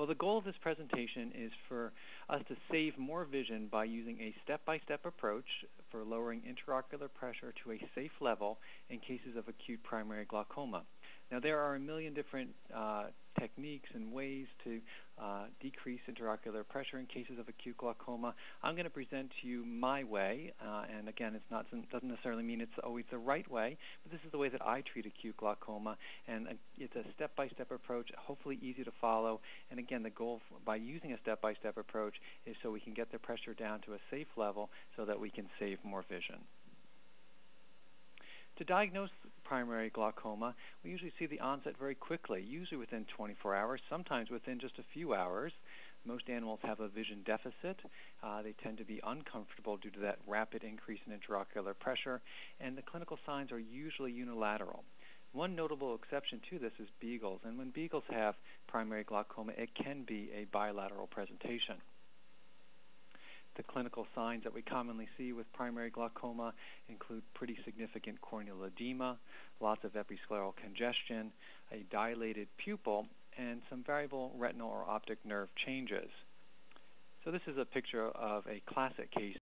Well, the goal of this presentation is for us to save more vision by using a step-by-step approach for lowering intraocular pressure to a safe level in cases of acute primary glaucoma. Now, there are a million different uh, techniques and ways to uh, decrease intraocular pressure in cases of acute glaucoma. I'm going to present to you my way, uh, and again, it doesn't necessarily mean it's always the right way, but this is the way that I treat acute glaucoma, and uh, it's a step-by-step approach, hopefully easy to follow, and again, the goal by using a step-by-step approach is so we can get the pressure down to a safe level so that we can save more vision. To diagnose primary glaucoma, we usually see the onset very quickly, usually within 24 hours, sometimes within just a few hours. Most animals have a vision deficit. Uh, they tend to be uncomfortable due to that rapid increase in intraocular pressure, and the clinical signs are usually unilateral. One notable exception to this is beagles, and when beagles have primary glaucoma, it can be a bilateral presentation. The clinical signs that we commonly see with primary glaucoma include pretty significant corneal edema, lots of episcleral congestion, a dilated pupil, and some variable retinal or optic nerve changes. So this is a picture of a classic case